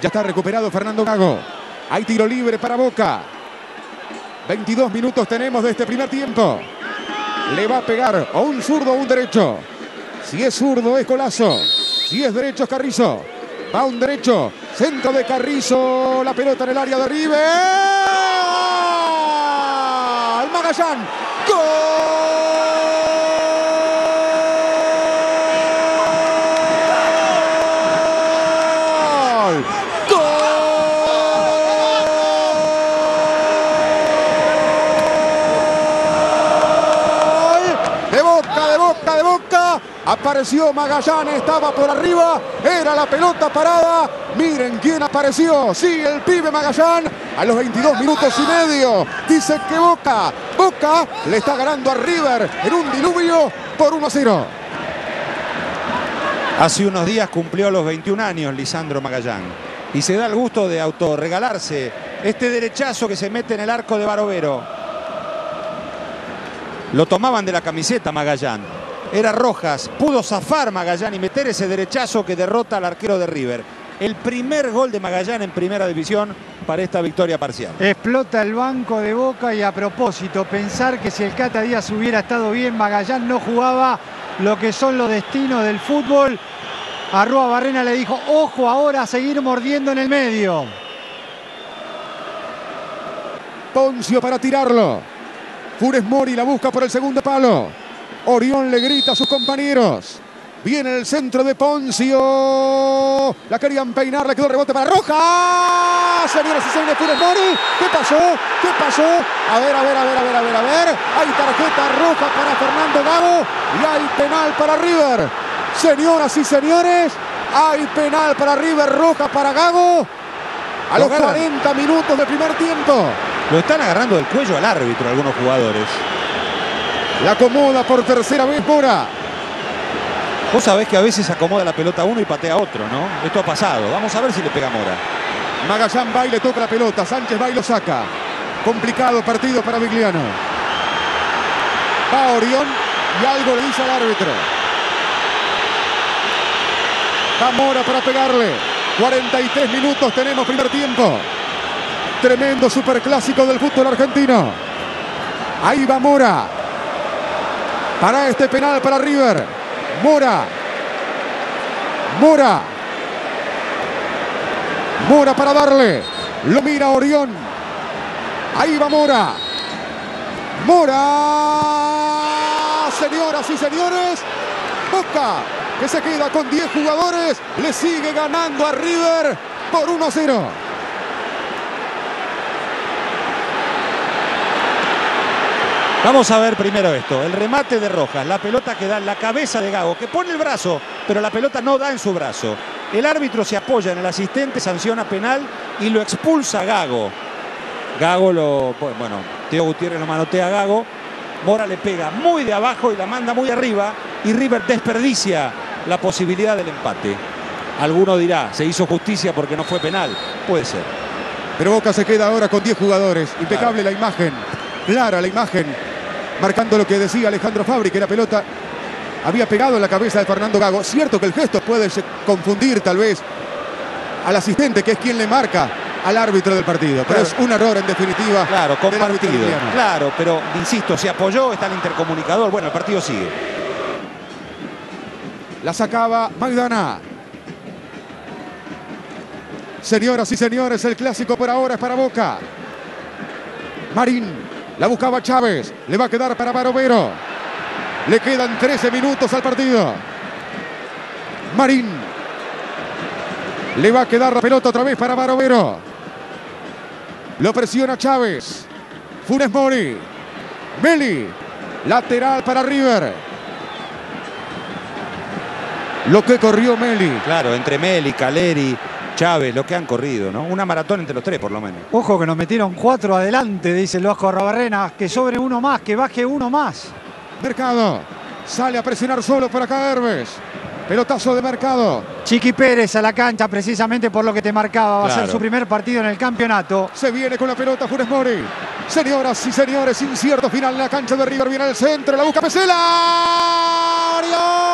Ya está recuperado Fernando Gago. Hay tiro libre para Boca. 22 minutos tenemos de este primer tiempo. Le va a pegar o un zurdo o un derecho. Si es zurdo es Colazo. Si es derecho es Carrizo. Va un derecho. Centro de Carrizo. La pelota en el área de River. Magallán. ¡Gol! ¡Gol! De boca, de boca, de boca. Apareció Magallán, estaba por arriba. Era la pelota parada. Miren quién apareció. Sí, el pibe Magallán. A los 22 minutos y medio. Dice que Boca, Boca le está ganando a River en un diluvio por 1 a 0. Hace unos días cumplió los 21 años Lisandro Magallán y se da el gusto de autorregalarse este derechazo que se mete en el arco de Barovero. Lo tomaban de la camiseta Magallán. Era Rojas, pudo zafar Magallán y meter ese derechazo que derrota al arquero de River. El primer gol de Magallán en primera división para esta victoria parcial. Explota el banco de Boca y a propósito, pensar que si el Cata Díaz hubiera estado bien, Magallán no jugaba lo que son los destinos del fútbol. Arrua Barrena le dijo, ojo ahora a seguir mordiendo en el medio. Poncio para tirarlo. Funes Mori la busca por el segundo palo. Orión le grita a sus compañeros. Viene el centro de Poncio. La querían peinar, le quedó rebote para Roja. Señoras y señores, Funes Mori. ¿Qué pasó? ¿Qué pasó? A ver, a ver, a ver, a ver, a ver, a ver. Hay tarjeta roja para Fernando Gago y hay penal para River. Señoras y señores, hay penal para River, roja para Gago. A los 40 minutos del primer tiempo. Lo están agarrando del cuello al árbitro algunos jugadores. La acomoda por tercera vez Mora. Vos sabés que a veces acomoda la pelota a uno y patea a otro, ¿no? Esto ha pasado. Vamos a ver si le pega Mora. Magallán va y le toca la pelota. Sánchez va y lo saca. Complicado partido para Vigliano. Va Orión y algo le dice al árbitro. Va Mora para pegarle. 43 minutos tenemos primer tiempo. Tremendo superclásico del fútbol argentino. Ahí va Mora. Para este penal para River. Mora. Mora. Mora para darle. Lo mira Orión. Ahí va Mora. Mora. Señoras y señores. Boca que se queda con 10 jugadores. Le sigue ganando a River por 1-0. Vamos a ver primero esto, el remate de Rojas, la pelota que da en la cabeza de Gago, que pone el brazo, pero la pelota no da en su brazo. El árbitro se apoya en el asistente, sanciona penal y lo expulsa a Gago. Gago lo, bueno, Teo Gutiérrez lo manotea a Gago, Mora le pega muy de abajo y la manda muy arriba y River desperdicia la posibilidad del empate. Alguno dirá, se hizo justicia porque no fue penal, puede ser. Pero Boca se queda ahora con 10 jugadores, impecable la imagen, clara la imagen marcando lo que decía Alejandro Fabri, que la pelota había pegado en la cabeza de Fernando Gago. Cierto que el gesto puede confundir tal vez al asistente, que es quien le marca al árbitro del partido. Pero es un error en definitiva. Claro, compartido. Claro, pero insisto, se apoyó, está el intercomunicador. Bueno, el partido sigue. La sacaba Maidana. Señoras y señores, el clásico por ahora es para Boca. Marín la buscaba Chávez. Le va a quedar para Barovero. Le quedan 13 minutos al partido. Marín. Le va a quedar la pelota otra vez para Barovero. Lo presiona Chávez. Funes Mori. Meli. Lateral para River. Lo que corrió Meli. Claro, entre Meli, Caleri, Chávez, lo que han corrido, ¿no? Una maratón entre los tres, por lo menos. Ojo que nos metieron cuatro adelante, dice el Vasco Rabarrena. Que sobre uno más, que baje uno más. Mercado. Sale a presionar solo por acá Herbes. Pelotazo de Mercado. Chiqui Pérez a la cancha precisamente por lo que te marcaba. Va a ser su primer partido en el campeonato. Se viene con la pelota Funes Mori. Señoras y señores, incierto final en la cancha de River. Viene al centro, la busca Pesela. ¡Orión!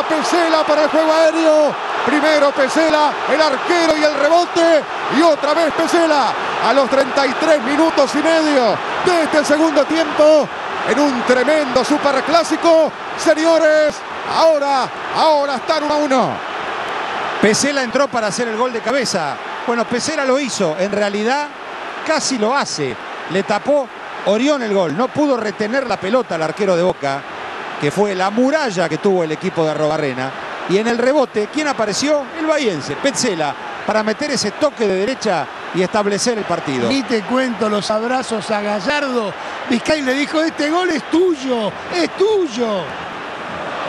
Va Pesela para el juego aéreo. Primero Pesela, el arquero y el rebote. Y otra vez Pesela a los 33 minutos y medio de este segundo tiempo. En un tremendo superclásico. Señores, ahora, ahora están 1 a 1. Pesela entró para hacer el gol de cabeza. Bueno, Pesela lo hizo. En realidad, casi lo hace. Le tapó Orión el gol. No pudo retener la pelota al arquero de Boca, que fue la muralla que tuvo el equipo de Arrobarrena. Y en el rebote, ¿quién apareció? El bahiense, Pesela, para meter ese toque de derecha y establecer el partido. Ni te cuento los abrazos a Gallardo. Vizcay le dijo, este gol es tuyo, es tuyo.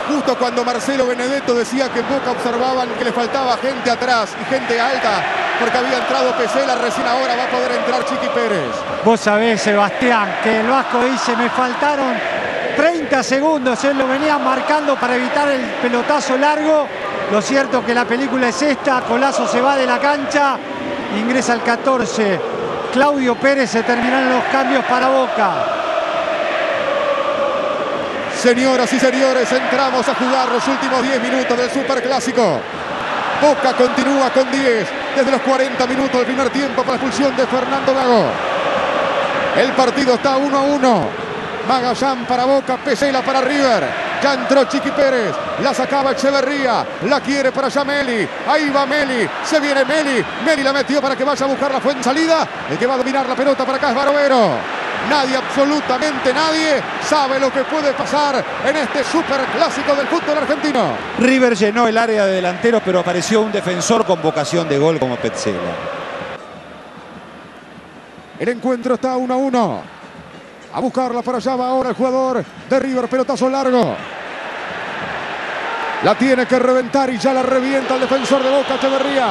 Justo cuando Marcelo Benedetto decía que en Boca observaban que le faltaba gente atrás y gente alta, porque había entrado Pesela, recién ahora va a poder entrar Chiqui Pérez. Vos sabés, Sebastián, que el Vasco dice, me faltaron 30 segundos, él lo venía marcando para evitar el pelotazo largo. Lo cierto que la película es esta, Colazo se va de la cancha, ingresa al 14. Claudio Pérez se terminaron los cambios para Boca. Señoras y señores, entramos a jugar los últimos 10 minutos del Superclásico. Boca continúa con 10 desde los 40 minutos del primer tiempo para la expulsión de Fernando Gago. El partido está 1 a 1. Magallán para Boca, Pesela para River. Ya entró Chiqui Pérez, la sacaba Echeverría, la quiere para allá Meli. Ahí va Meli, se viene Meli. Meli la metió para que vaya a buscar la fuente salida. El que va a dominar la pelota para acá es Barovero. Nadie, absolutamente nadie, sabe lo que puede pasar en este superclásico del fútbol argentino. River llenó el área de delanteros, pero apareció un defensor con vocación de gol como Petzela. El encuentro está 1 a 1. A buscarla para allá va ahora el jugador de River, pelotazo largo. La tiene que reventar y ya la revienta el defensor de Boca, Echeverría.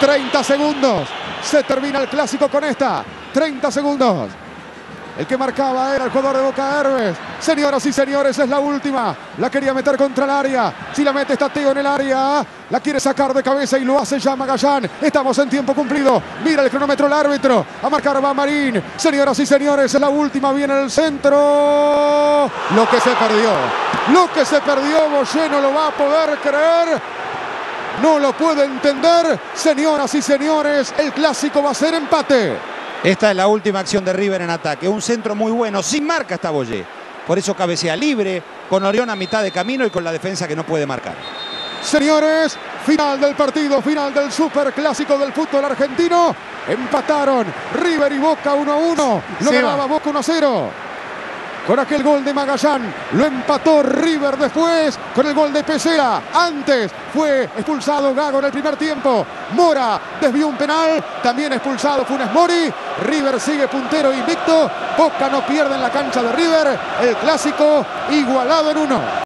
30 segundos. Se termina el clásico con esta. 30 segundos. El que marcaba era el jugador de Boca Herbes. Señoras y señores, es la última. La quería meter contra el área. Si la mete está Teo en el área. La quiere sacar de cabeza y lo hace ya Magallán. Estamos en tiempo cumplido. Mira el cronómetro el árbitro. A marcar va Marín. Señoras y señores, es la última. Viene el centro. Lo que se perdió. Lo que se perdió, Boyé no lo va a poder creer. No lo puede entender. Señoras y señores, el clásico va a ser empate. Esta es la última acción de River en ataque. Un centro muy bueno, sin marca está Boyé. Por eso cabecea libre, con Orión a mitad de camino y con la defensa que no puede marcar. Señores, final del partido, final del superclásico del fútbol argentino. Empataron River y Boca 1 a 1. Lo ganaba Boca 1 a 0. Con aquel gol de Magallán lo empató River después con el gol de Pesera. Antes fue expulsado Gago en el primer tiempo. Mora desvió un penal. También expulsado Funes Mori. River sigue puntero invicto. Boca no pierde en la cancha de River. El clásico igualado en uno.